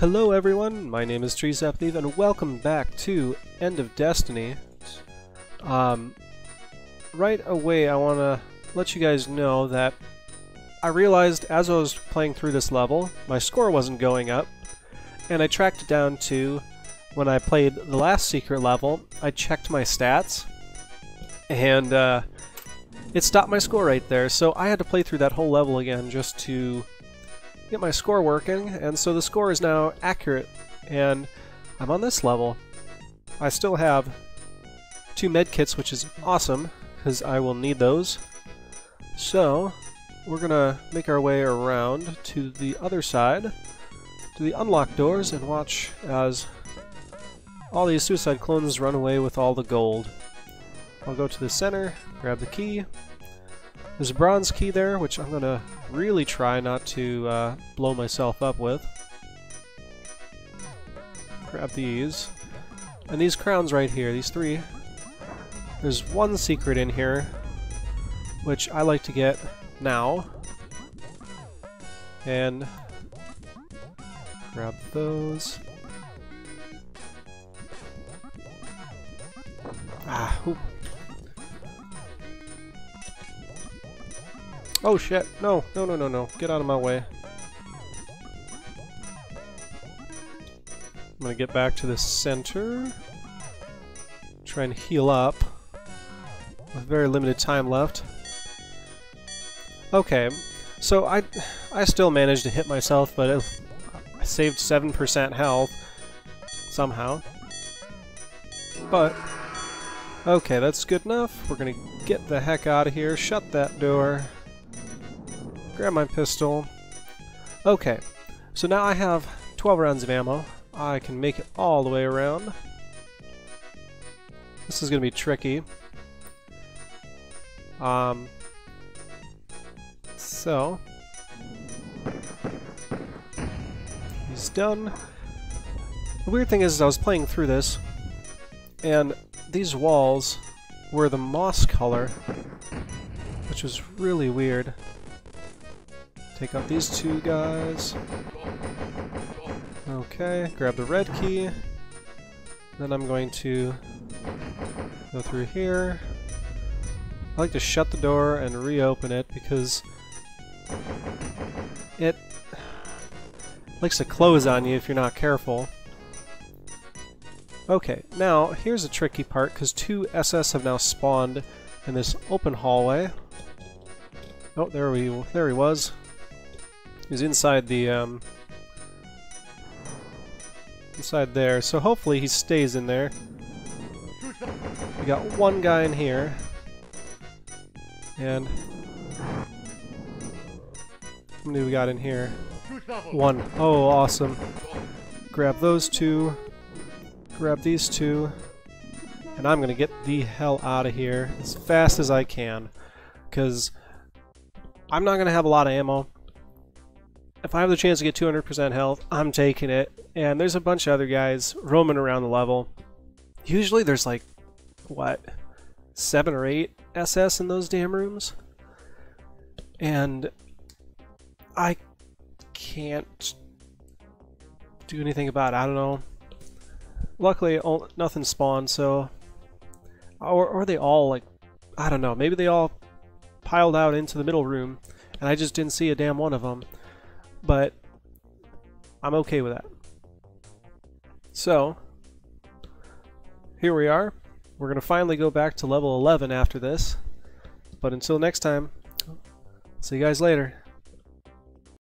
Hello everyone, my name is TreeSapThief and welcome back to End of Destiny. Um, right away I want to let you guys know that I realized as I was playing through this level, my score wasn't going up, and I tracked it down to when I played the last secret level, I checked my stats, and uh, it stopped my score right there, so I had to play through that whole level again just to get my score working, and so the score is now accurate, and I'm on this level. I still have two medkits, which is awesome, because I will need those. So, we're gonna make our way around to the other side, to the unlocked doors, and watch as all these suicide clones run away with all the gold. I'll go to the center, grab the key, there's a bronze key there, which I'm to really try not to uh, blow myself up with. Grab these. And these crowns right here, these three. There's one secret in here, which I like to get now. And grab those. Ah. Oh shit, no, no, no, no, no, get out of my way. I'm gonna get back to the center. Try and heal up. With very limited time left. Okay, so I, I still managed to hit myself, but it, I saved 7% health somehow. But, okay, that's good enough. We're gonna get the heck out of here, shut that door. Grab my pistol. Okay, so now I have 12 rounds of ammo. I can make it all the way around. This is going to be tricky. Um, so, he's done. The weird thing is, is I was playing through this, and these walls were the moss color, which was really weird. Take out these two guys. Okay, grab the red key. Then I'm going to go through here. I like to shut the door and reopen it because it likes to close on you if you're not careful. Okay, now here's a tricky part because two SS have now spawned in this open hallway. Oh, there we there he was. He's inside the, um, inside there, so hopefully he stays in there. We got one guy in here. And... How many we got in here? One. Oh, awesome. Grab those two. Grab these two. And I'm gonna get the hell out of here as fast as I can. Because I'm not gonna have a lot of ammo if I have the chance to get 200% health, I'm taking it. And there's a bunch of other guys roaming around the level. Usually there's like, what, 7 or 8 SS in those damn rooms? And I can't do anything about it. I don't know. Luckily, nothing spawned, so... Or, or they all, like, I don't know. Maybe they all piled out into the middle room, and I just didn't see a damn one of them but I'm okay with that. So, here we are. We're going to finally go back to level 11 after this. But until next time, see you guys later.